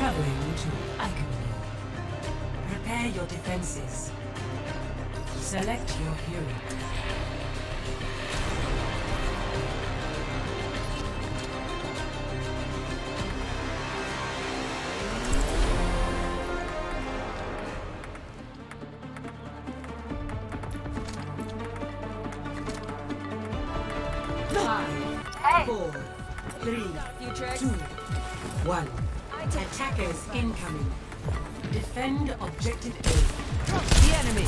Traveling to Eichenwalde. Prepare your defenses. Select your hero. Five, four, three, two, one. Attackers incoming. Defend objective A. Drop the enemy.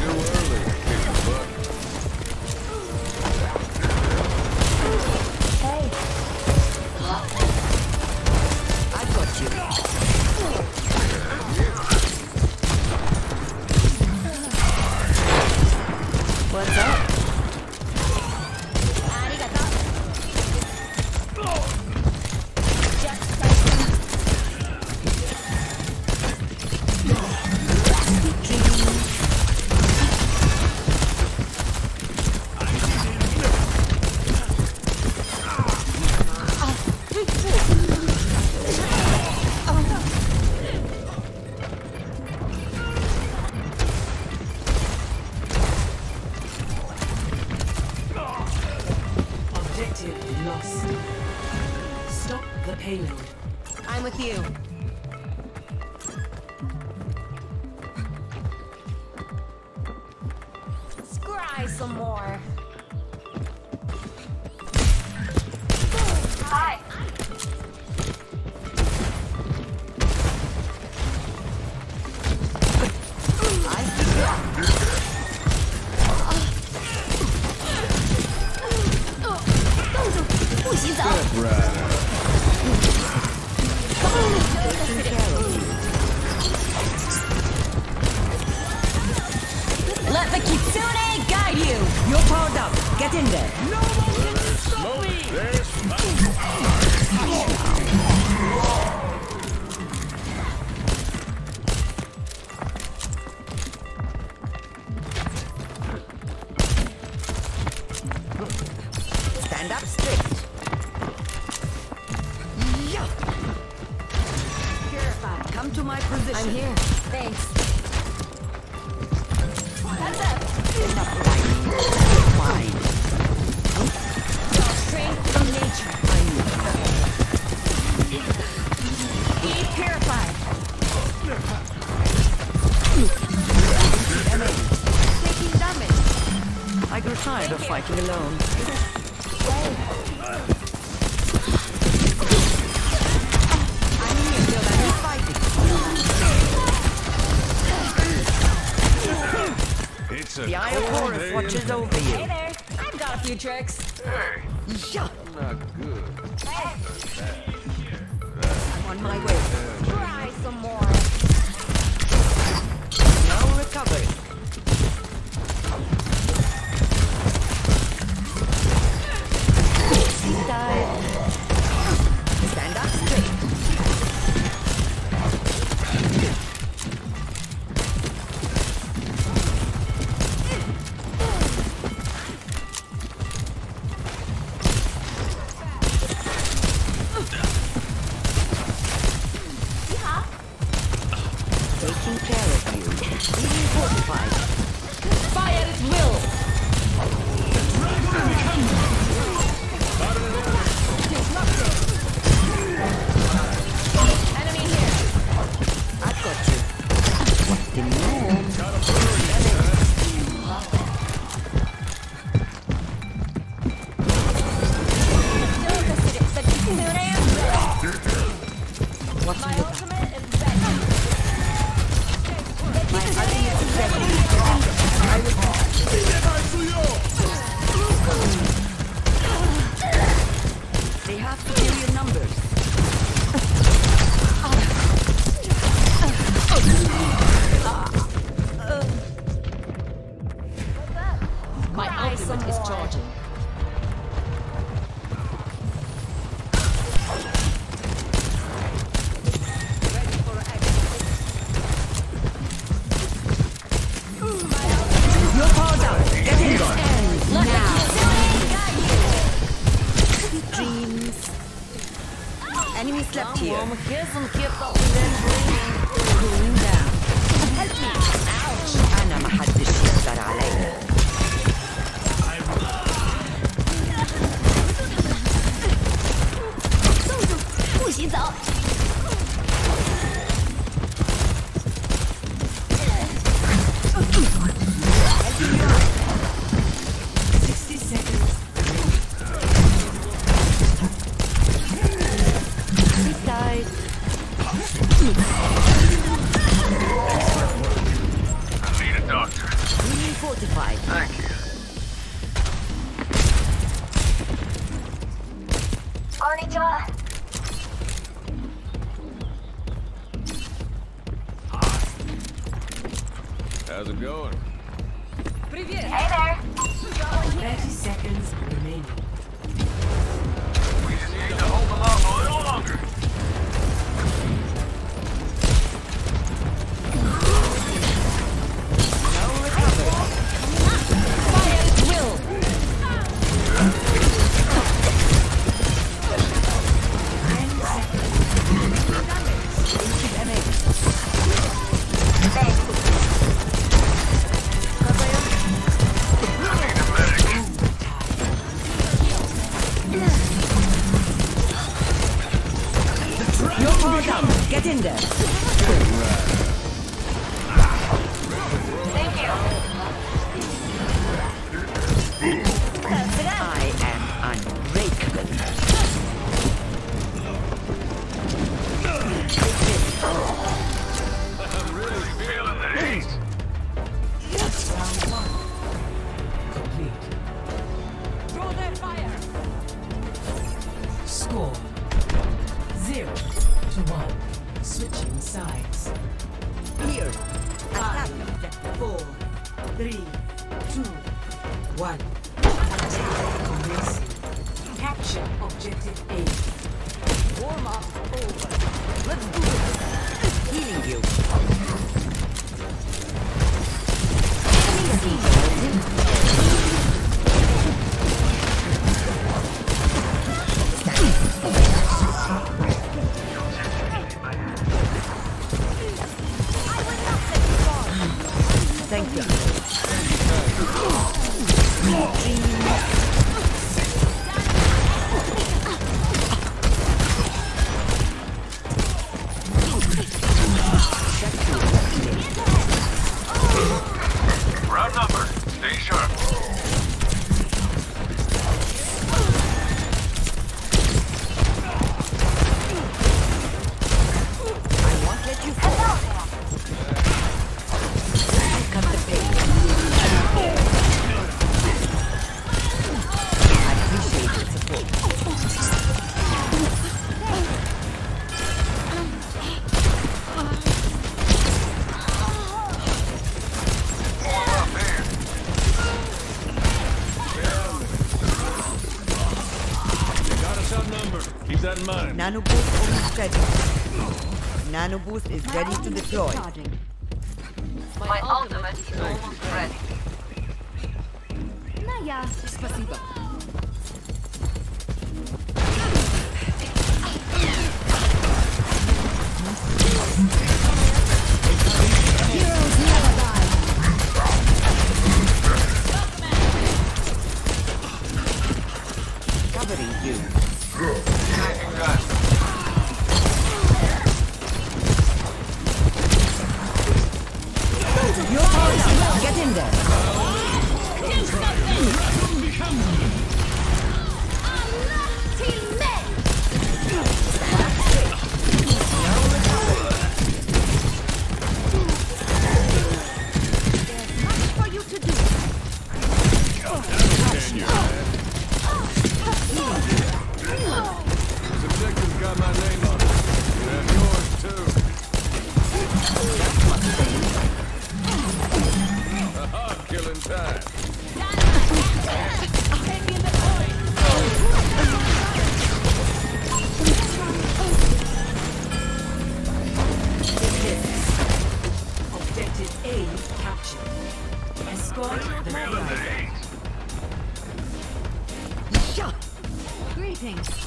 Too early. Objective lost. Stop the payload. I'm with you. Scry some more. Thanks. The Eye of Horus watches over you. Hey there. I've got a few tricks. Hey, Yeah, not good. I'm on my way. Try some more. Superior numbers. Ouch. أنا ما حدش يقدر عليا. Sixty fortified. Thank you. How's it going? Thirty seconds remaining. We just Get in there. Objective A. Warm up over. Let's do it. Healing you. Thank Nano boost almost ready. Nano boost is ready to deploy. My ultimate is almost ready. Covering Objective A captured. Escort the. Shot. Greetings.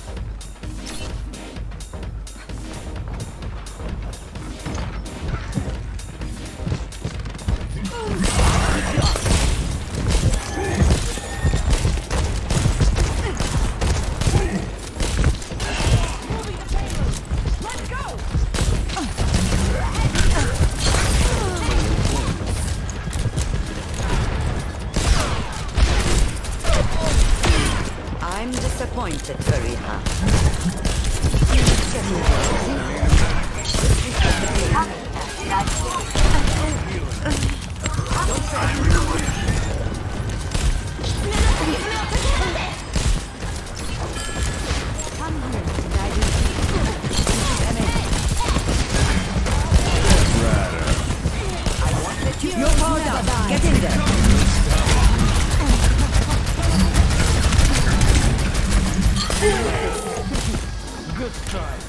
Good try.